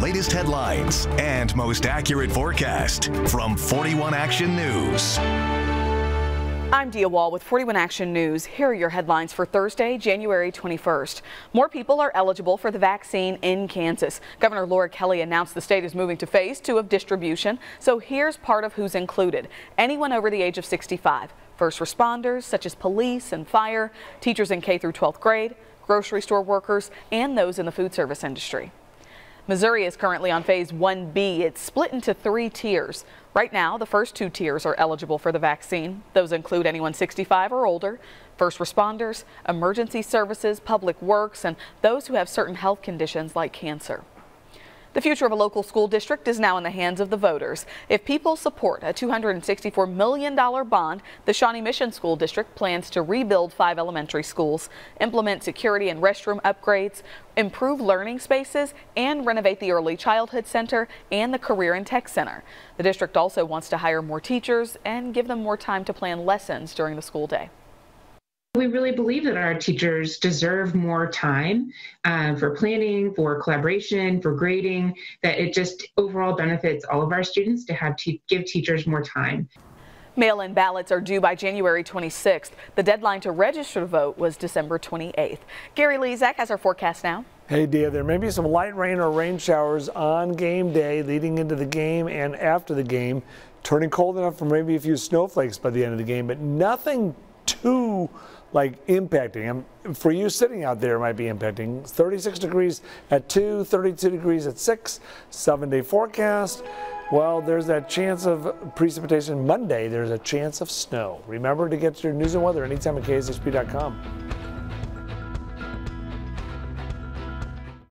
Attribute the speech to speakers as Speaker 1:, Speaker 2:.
Speaker 1: latest headlines and most accurate forecast from 41 Action News.
Speaker 2: I'm Dia Wall with 41 Action News. Here are your headlines for Thursday, January 21st. More people are eligible for the vaccine in Kansas. Governor Laura Kelly announced the state is moving to phase two of distribution. So here's part of who's included. Anyone over the age of 65, first responders such as police and fire, teachers in K through 12th grade, grocery store workers, and those in the food service industry. Missouri is currently on phase 1B. It's split into three tiers. Right now, the first two tiers are eligible for the vaccine. Those include anyone 65 or older, first responders, emergency services, public works, and those who have certain health conditions like cancer. The future of a local school district is now in the hands of the voters. If people support a $264 million bond, the Shawnee Mission School District plans to rebuild five elementary schools, implement security and restroom upgrades, improve learning spaces, and renovate the Early Childhood Center and the Career and Tech Center. The district also wants to hire more teachers and give them more time to plan lessons during the school day.
Speaker 3: We really believe that our teachers deserve more time uh, for planning, for collaboration, for grading, that it just overall benefits all of our students to have to give teachers more time.
Speaker 2: Mail-in ballots are due by January 26th. The deadline to register to vote was December 28th. Gary Lezak has our forecast now.
Speaker 4: Hey, Dia, there may be some light rain or rain showers on game day leading into the game and after the game, turning cold enough for maybe a few snowflakes by the end of the game, but nothing too like impacting. for you sitting out there, might be impacting. 36 degrees at 2, 32 degrees at 6, seven day forecast. Well, there's that chance of precipitation Monday. There's a chance of snow. Remember to get your news and weather anytime at KSHB.com.